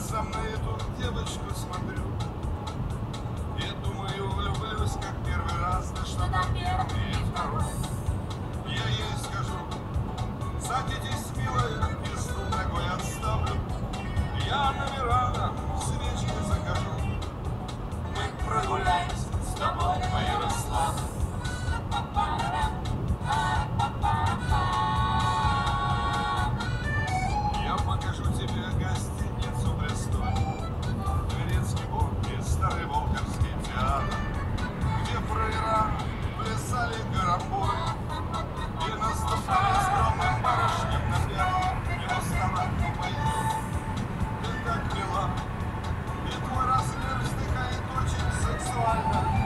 глазам на эту девочку смотрю. И думаю, влюблюсь, как первый раз, да что там первый и второй. Я ей скажу, садитесь, милая, и стул такой отставлю Я номера рабує, і наступає скромним барышням на первом, неустанно поезд. И так мила, и твой очень сексуально.